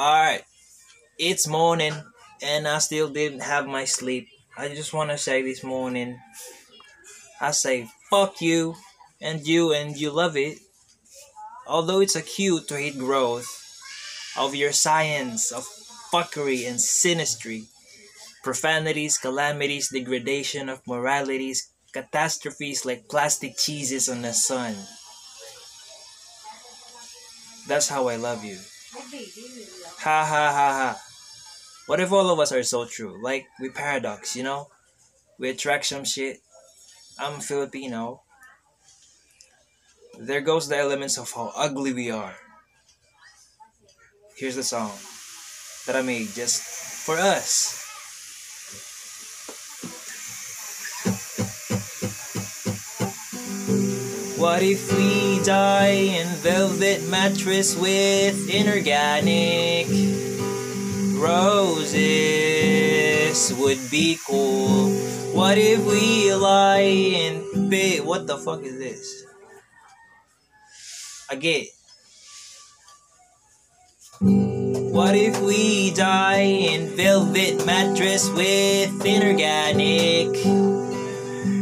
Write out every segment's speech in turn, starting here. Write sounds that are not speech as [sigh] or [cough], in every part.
Alright, it's morning and I still didn't have my sleep. I just want to say this morning, I say fuck you and you and you love it. Although it's a cute to hate growth of your science of fuckery and sinistry, profanities, calamities, degradation of moralities, catastrophes like plastic cheeses on the sun. That's how I love you. Ha ha ha ha. What if all of us are so true? Like, we paradox, you know? We attract some shit. I'm Filipino. There goes the elements of how ugly we are. Here's the song that I made just for us. What if we die in velvet mattress with inorganic roses? Would be cool. What if we lie in bed? What the fuck is this? I get. What if we die in velvet mattress with inorganic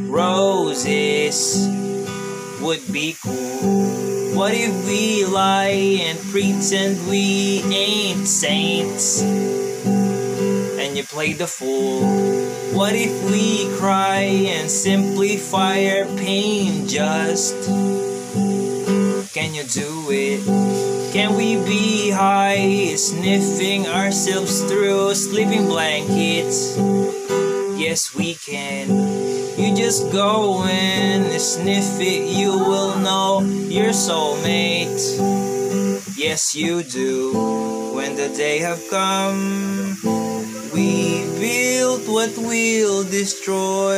roses? Would be cool. What if we lie and pretend we ain't saints? And you play the fool. What if we cry and simply fire pain just? Can you do it? Can we be high, sniffing ourselves through sleeping blankets? Yes, we can. You just go and sniff it, you will know your soulmate. Yes, you do. When the day have come, we build what we'll destroy.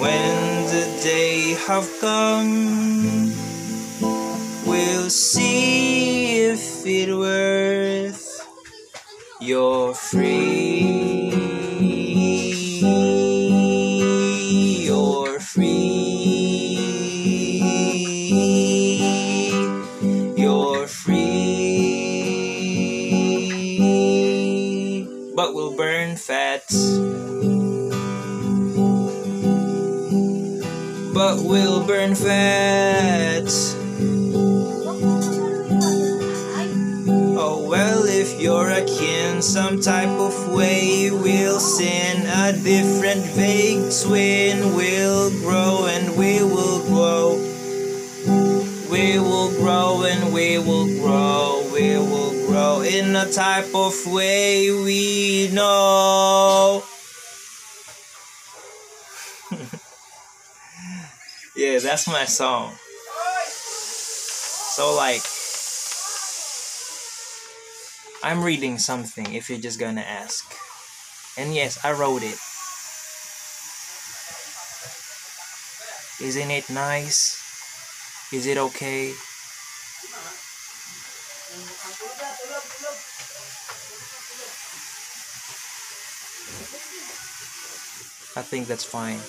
When the day have come, we'll see if it worth your free. You're free. You're free. But we'll burn fat. But we'll burn fat. If you're a kin, some type of way we'll sin. A different vague twin will grow and we will grow. We will grow and we will grow. We will grow in a type of way we know. [laughs] yeah, that's my song. So, like, I'm reading something if you're just gonna ask. And yes, I wrote it. Isn't it nice? Is it okay? I think that's fine.